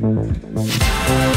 Bye.